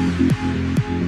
Thank you.